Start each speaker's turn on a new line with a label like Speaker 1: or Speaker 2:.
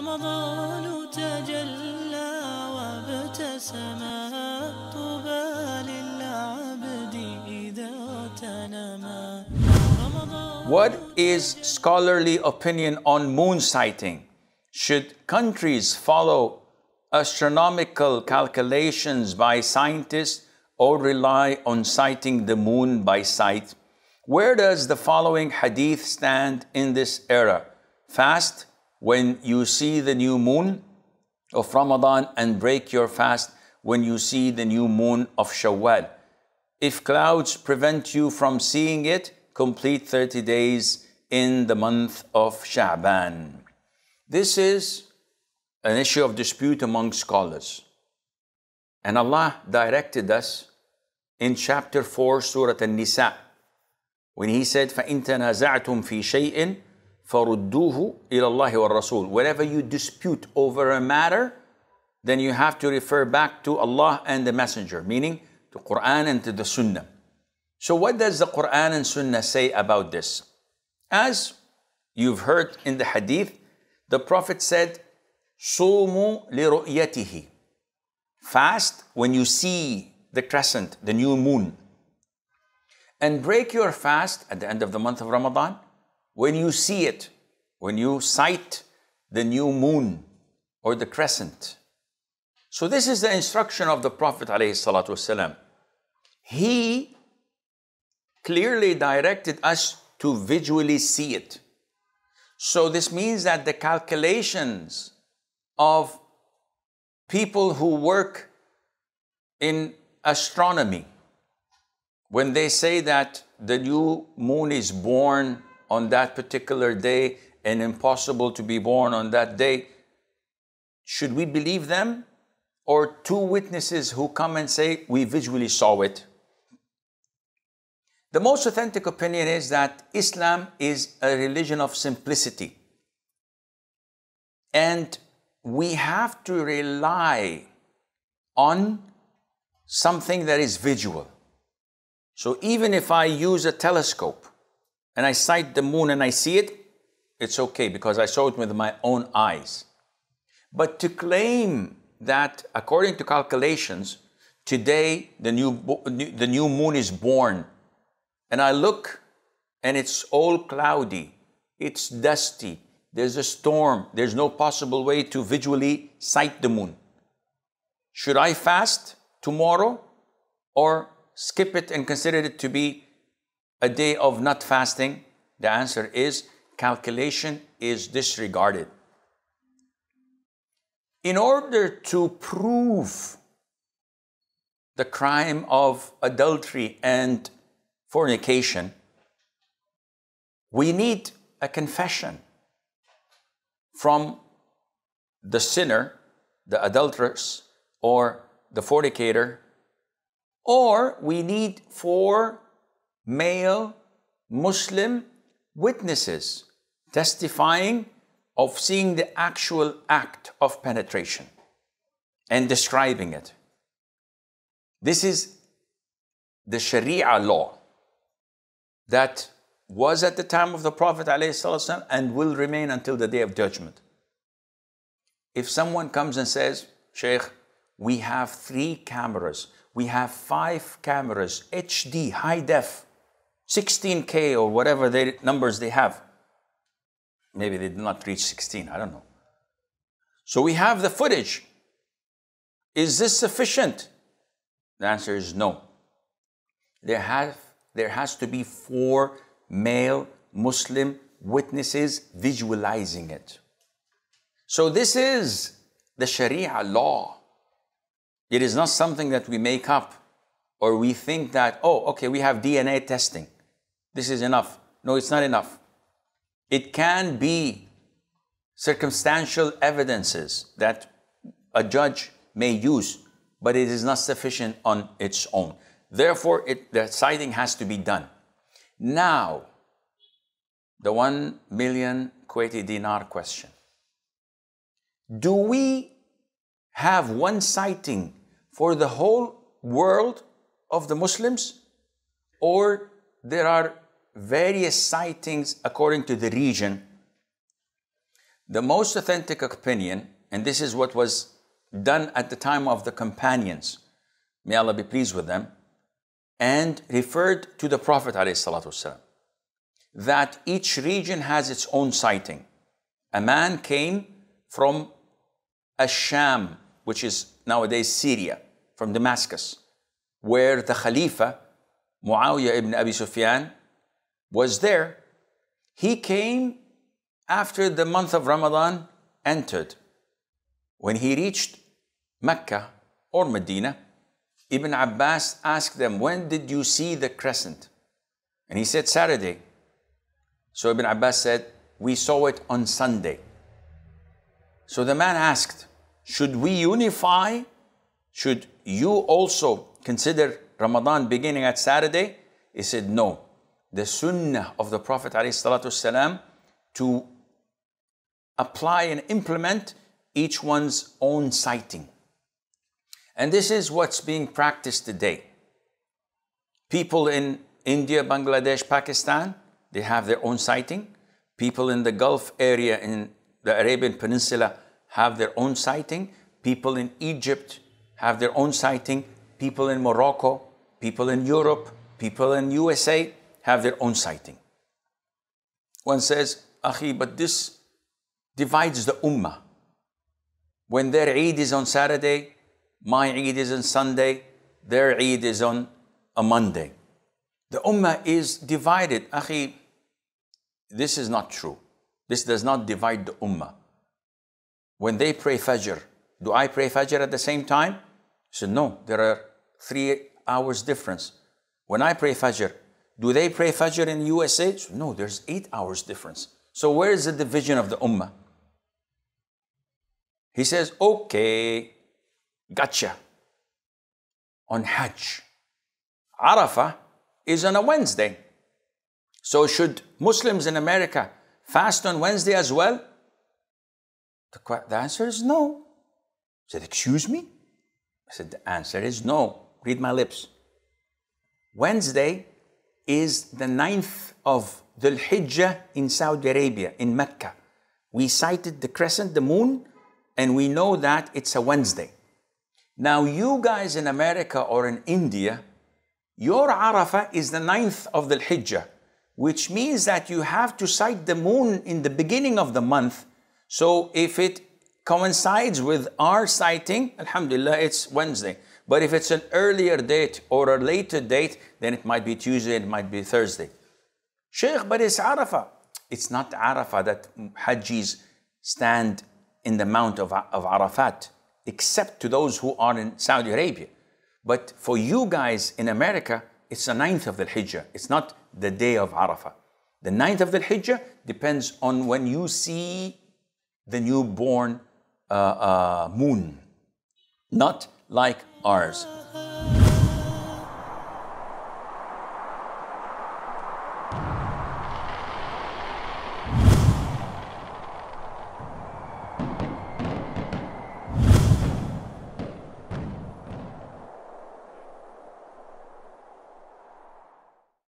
Speaker 1: رمضان تجلى وابتسم طوبى للعبد إذا تنما رمضان
Speaker 2: What is scholarly opinion on moon sighting? Should countries follow astronomical calculations by scientists or rely on sighting the moon by sight? Where does the following hadith stand in this era? Fast when you see the new moon of Ramadan and break your fast when you see the new moon of Shawwal. If clouds prevent you from seeing it, complete 30 days in the month of Sha'ban. This is an issue of dispute among scholars. And Allah directed us in chapter 4, Surah An-Nisa, when He said, فَإِن تَنَازَعْتُمْ فِي شَيْءٍ فَرُدُّوهُ إِلَى اللَّهِ وَالرَّسُولِ Whenever you dispute over a matter, then you have to refer back to Allah and the Messenger, meaning to Quran and to the Sunnah. So what does the Quran and Sunnah say about this? As you've heard in the hadith, the Prophet said, صوموا لرؤيته. Fast when you see the crescent, the new moon. And break your fast at the end of the month of Ramadan when you see it, when you sight the new moon or the crescent. So this is the instruction of the Prophet ﷺ. He clearly directed us to visually see it. So this means that the calculations of people who work in astronomy, when they say that the new moon is born on that particular day and impossible to be born on that day, should we believe them? Or two witnesses who come and say, we visually saw it? The most authentic opinion is that Islam is a religion of simplicity. And we have to rely on something that is visual. So even if I use a telescope and I sight the moon and I see it, it's okay because I saw it with my own eyes. But to claim that according to calculations, today the new, the new moon is born and I look and it's all cloudy, it's dusty, there's a storm, there's no possible way to visually sight the moon. Should I fast tomorrow or skip it and consider it to be a day of not fasting? The answer is calculation is disregarded. In order to prove the crime of adultery and fornication, we need a confession from the sinner, the adulteress, or the fornicator, or we need four male Muslim witnesses testifying of seeing the actual act of penetration and describing it. This is the Sharia law that was at the time of the Prophet ﷺ and will remain until the day of judgment. If someone comes and says, Sheikh, we have three cameras, we have five cameras, HD, high def, 16K or whatever they, numbers they have. Maybe they did not reach 16, I don't know. So we have the footage. Is this sufficient? The answer is no. There have there has to be four male Muslim witnesses visualizing it. So this is the Sharia law. It is not something that we make up or we think that, oh, okay, we have DNA testing. This is enough. No, it's not enough. It can be circumstantial evidences that a judge may use, but it is not sufficient on its own. Therefore, it, the sighting has to be done. Now, the one million Kuwaiti dinar question. Do we have one sighting for the whole world of the Muslims? Or there are various sightings according to the region? The most authentic opinion, and this is what was done at the time of the companions, may Allah be pleased with them, and referred to the Prophet ﷺ, that each region has its own sighting. A man came from Asham, which is nowadays Syria, from Damascus, where the Khalifa, Muawiyah ibn Abi Sufyan, was there. He came after the month of Ramadan entered. When he reached Mecca or Medina, Ibn Abbas asked them, When did you see the crescent? And he said, Saturday. So Ibn Abbas said, We saw it on Sunday. So the man asked, Should we unify? Should you also consider Ramadan beginning at Saturday? He said, No. The sunnah of the Prophet ﷺ to apply and implement each one's own sighting. And this is what's being practiced today. People in India, Bangladesh, Pakistan, they have their own sighting. People in the Gulf area in the Arabian Peninsula have their own sighting. People in Egypt have their own sighting. People in Morocco, people in Europe, people in USA have their own sighting. One says, Akhi, but this divides the ummah. When their Eid is on Saturday, my Eid is on Sunday, their Eid is on a Monday. The Ummah is divided. Akhi, this is not true. This does not divide the Ummah. When they pray Fajr, do I pray Fajr at the same time? He said, no, there are three hours difference. When I pray Fajr, do they pray Fajr in USA? No, there's eight hours difference. So where is the division of the Ummah? He says, okay, Gotcha. On Hajj. Arafah is on a Wednesday. So should Muslims in America fast on Wednesday as well? The, the answer is no. I said, excuse me? I said, the answer is no. Read my lips. Wednesday is the ninth of Dhul Hijjah in Saudi Arabia, in Mecca. We sighted the crescent, the moon, and we know that it's a Wednesday. Now, you guys in America or in India, your Arafah is the ninth of Dhul Hijjah, which means that you have to sight the moon in the beginning of the month. So if it coincides with our sighting, Alhamdulillah, it's Wednesday. But if it's an earlier date or a later date, then it might be Tuesday, it might be Thursday. Sheikh, but it's Arafah. It's not Arafah that Hajjis stand in the mount of, of Arafat except to those who are in Saudi Arabia. But for you guys in America, it's the ninth of Dhul Hijjah. It's not the day of Arafah. The ninth of Dhul Hijjah depends on when you see the newborn uh, uh, moon, not like ours.